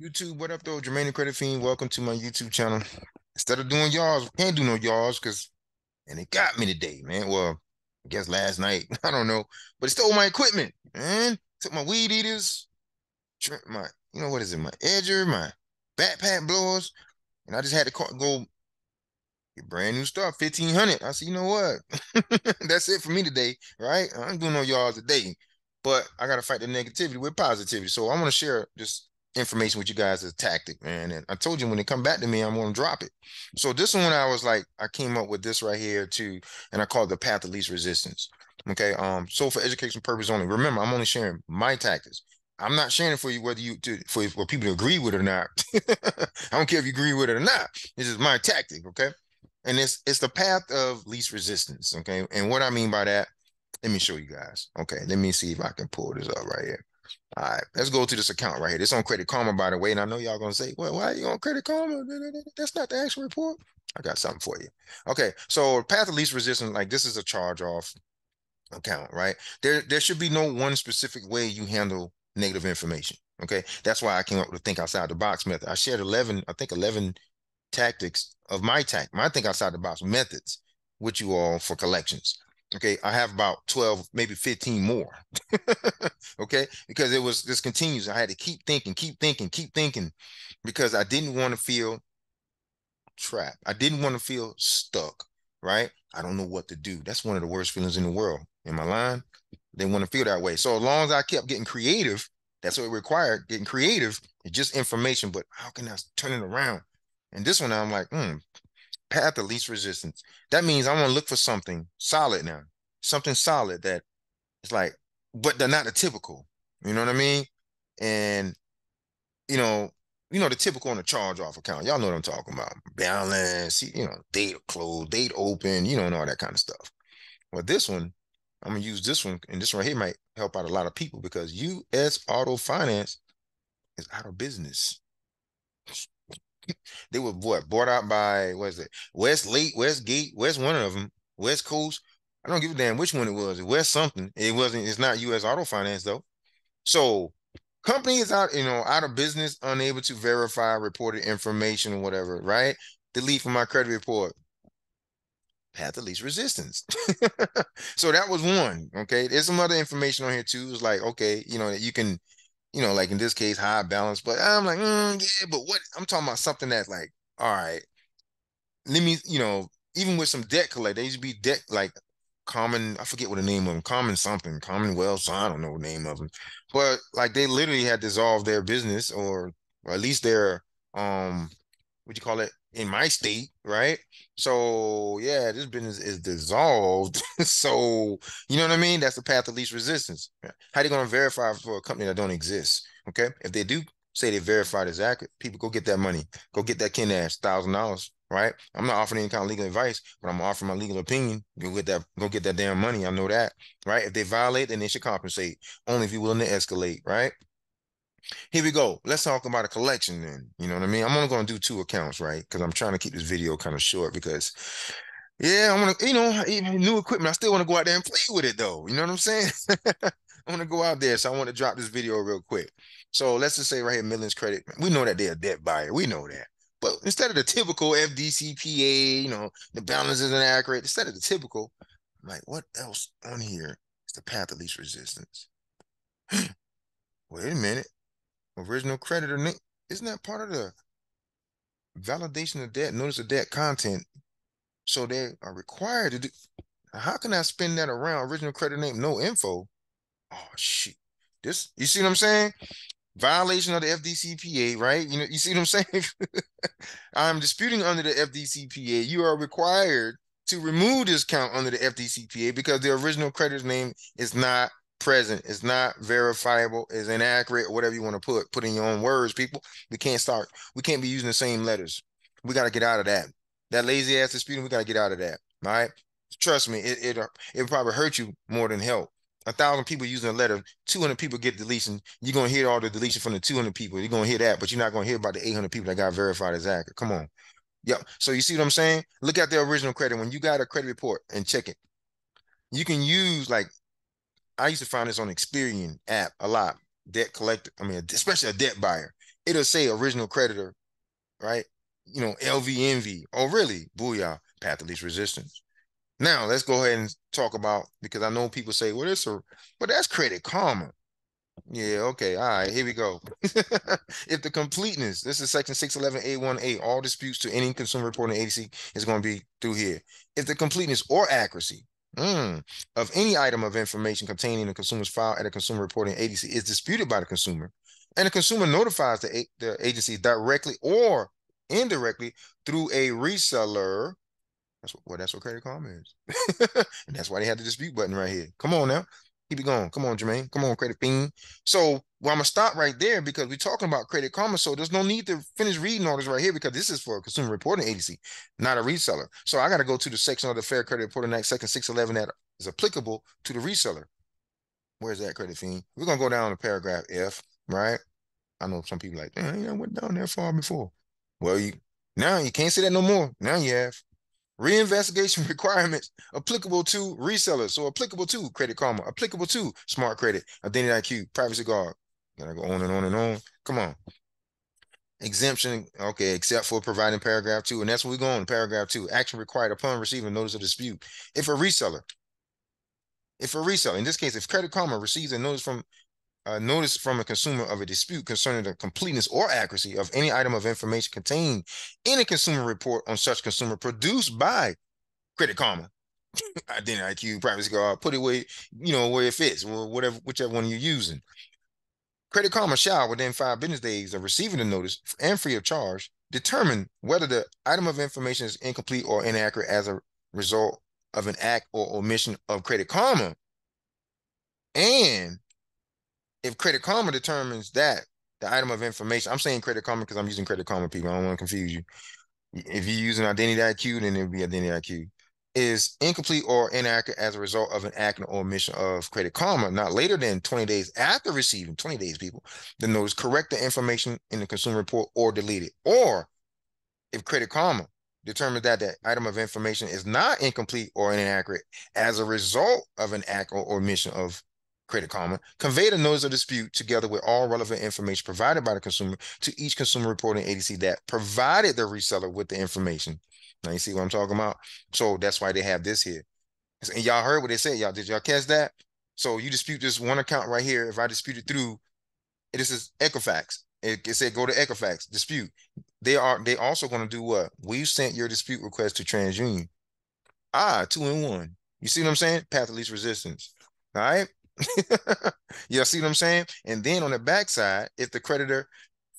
YouTube, what up though? Jermaine Credit Fiend, welcome to my YouTube channel. Instead of doing y'all's, can't do no y'all's because, and it got me today, man. Well, I guess last night, I don't know, but it stole my equipment, man. Took my weed eaters, my, you know, what is it, my edger, my backpack blowers, and I just had to go get brand new stuff, 1500. I said, you know what? That's it for me today, right? I ain't doing no y'all's today, but I got to fight the negativity with positivity. So I want to share just information with you guys a tactic, man. And I told you when they come back to me, I'm gonna drop it. So this one I was like, I came up with this right here too, and I call it the path of least resistance. Okay. Um, so for education purpose only. Remember, I'm only sharing my tactics. I'm not sharing for you whether you to for, for people to agree with it or not. I don't care if you agree with it or not. This is my tactic, okay? And it's it's the path of least resistance. Okay. And what I mean by that, let me show you guys. Okay, let me see if I can pull this up right here. All right, let's go to this account right here. This on Credit Karma, by the way. And I know y'all gonna say, well, why are you on Credit Karma? That's not the actual report. I got something for you. Okay, so path of least resistance, like this is a charge off account, right? There, there should be no one specific way you handle negative information. Okay, that's why I came up with the think outside the box method. I shared 11, I think 11 tactics of my tac, my think outside the box methods with you all for collections. Okay, I have about 12, maybe 15 more. okay, because it was this continues. I had to keep thinking, keep thinking, keep thinking because I didn't want to feel trapped. I didn't want to feel stuck, right? I don't know what to do. That's one of the worst feelings in the world. In my line, they want to feel that way. So as long as I kept getting creative, that's what it required, getting creative. It's just information, but how can I turn it around? And this one, I'm like, hmm, path of least resistance. That means I want to look for something solid now, something solid that it's like, but they're not the typical. You know what I mean? And you know, you know the typical on the charge off account. Y'all know what I'm talking about. Balance, you know, date closed, date open, you know, and all that kind of stuff. Well, this one, I'm gonna use this one, and this one here might help out a lot of people because U.S. Auto Finance is out of business they were what bought out by what is it West Lake, Westgate, West one of them, West Coast. I don't give a damn which one it was. West something. It wasn't. It's not U.S. Auto Finance though. So company is out, you know, out of business, unable to verify reported information or whatever. Right? Delete from my credit report. Path of least resistance. so that was one. Okay. There's some other information on here too. It's like, okay, you know, you can you know, like in this case, high balance. But I'm like, mm, yeah, but what I'm talking about something that's like, all right, let me, you know, even with some debt collect, they used to be debt like common, I forget what the name of them, common something, Commonwealth, so I don't know the name of them. But like they literally had dissolved their business or, or at least their um what you call it in my state, right? So yeah, this business is dissolved. so you know what I mean? That's the path of least resistance. How are you to verify for a company that don't exist? Okay, if they do say they verified as accurate, people go get that money, go get that kin ass thousand dollars. Right? I'm not offering any kind of legal advice, but I'm offering my legal opinion. Go get that, go get that damn money. I know that, right? If they violate, then they should compensate. Only if you're willing to escalate, right? Here we go. Let's talk about a collection then. You know what I mean? I'm only going to do two accounts, right? Because I'm trying to keep this video kind of short because, yeah, I want to, you know, new equipment. I still want to go out there and play with it though. You know what I'm saying? I want to go out there. So I want to drop this video real quick. So let's just say right here, Midlands Credit. We know that they're a debt buyer. We know that. But instead of the typical FDCPA, you know, the balance isn't accurate. Instead of the typical, I'm like, what else on here is the path of least resistance? Wait a minute original creditor name. Isn't that part of the validation of debt, notice of debt content? So they are required to do. How can I spin that around? Original credit name, no info. Oh shit. This you see what I'm saying? Violation of the FDCPA, right? You know, you see what I'm saying? I'm disputing under the FDCPA. You are required to remove this count under the FDCPA because the original creditor's name is not present. It's not verifiable. It's inaccurate. Whatever you want to put, put in your own words. People, we can't start. We can't be using the same letters. We got to get out of that. That lazy ass disputing. We got to get out of that. All right. Trust me, it it it probably hurt you more than help. A thousand people using a letter, 200 people get deletion. You're gonna hear all the deletion from the 200 people. You're gonna hear that, but you're not gonna hear about the 800 people that got verified as accurate. Come on. Yep. So you see what I'm saying? Look at the original credit. When you got a credit report and check it, you can use like I used to find this on Experian app a lot. Debt collector, I mean, especially a debt buyer. it'll say original creditor, right? You know, LVNV. Oh, really? Booyah, path of least resistance. Now let's go ahead and talk about because I know people say, well, it's a but that's credit karma. Yeah, okay. All right, here we go. if the completeness, this is section 611A1A, all disputes to any consumer reporting agency is going to be through here. If the completeness or accuracy mm, of any item of information contained in the consumer's file at a consumer reporting agency is disputed by the consumer, and the consumer notifies the, the agency directly or indirectly through a reseller, that's what well, that's what credit karma is. and that's why they had the dispute button right here. Come on now. Keep it going. Come on, Jermaine. Come on, Credit Fiend. So well, I'm gonna stop right there because we're talking about Credit Karma. So there's no need to finish reading all this right here because this is for a consumer reporting agency, not a reseller. So I got to go to the section of the Fair Credit Reporting Act, section 611, that is applicable to the reseller. Where's that credit fiend? We're gonna go down to paragraph F, right? I know some people like, I went down there far before. Well, you now you can't say that no more. Now you have. Reinvestigation requirements applicable to resellers. So applicable to Credit Karma, applicable to Smart Credit, Identity IQ, Privacy Guard. Gotta go on and on and on. Come on. Exemption, okay, except for providing paragraph two. And that's what we go on, paragraph two. Action required upon receiving notice of dispute. If a reseller, if a reseller, in this case, if Credit Karma receives a notice from a notice from a consumer of a dispute concerning the completeness or accuracy of any item of information contained in a consumer report on such consumer produced by Credit Karma, Identity IQ, Privacy Guard, put it where you know where it fits, or whatever, whichever one you're using. Credit Karma shall, within five business days of receiving the notice and free of charge, determine whether the item of information is incomplete or inaccurate as a result of an act or omission of Credit Karma, and if Credit Karma determines that the item of information, I'm saying Credit Karma because I'm using Credit Karma, people. I don't want to confuse you. If you're using Identity IQ, then it would be Identity IQ. Is incomplete or inaccurate as a result of an act or omission of Credit Karma, not later than 20 days after receiving 20 days, people, the notice correct the information in the consumer report or delete it. Or if Credit Karma determines that the item of information is not incomplete or inaccurate as a result of an act or omission of Credit Karma, convey the notice of dispute together with all relevant information provided by the consumer to each consumer reporting agency that provided the reseller with the information. Now you see what I'm talking about? So that's why they have this here. And y'all heard what they said, y'all. Did y'all catch that? So you dispute this one account right here. If I dispute it through, this is Equifax. It, it said go to Equifax, dispute. They are they also going to do what? We've sent your dispute request to TransUnion. Ah, two in one. You see what I'm saying? Path of least resistance. All right. you see what I'm saying? And then on the backside, if the creditor,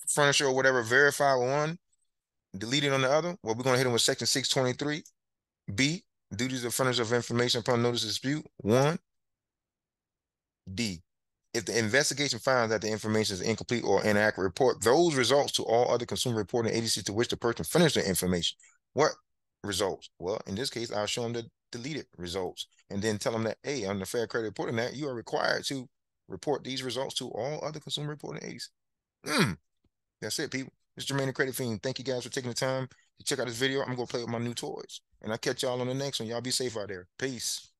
furnisher, or whatever verify one, deleted on the other, well, we're going to hit them with section 623. B, duties of furnisher of information upon notice dispute. One. D, if the investigation finds that the information is incomplete or inaccurate, report those results to all other consumer reporting agencies to which the person furnished the information. What results? Well, in this case, I'll show them the deleted results and then tell them that, hey, on the Fair Credit Reporting Act, you are required to report these results to all other consumer reporting agencies. Mm. That's it, people. It's Jermaine the Credit Fiend. Thank you guys for taking the time to check out this video. I'm going to play with my new toys. And I'll catch y'all on the next one. Y'all be safe out there. Peace.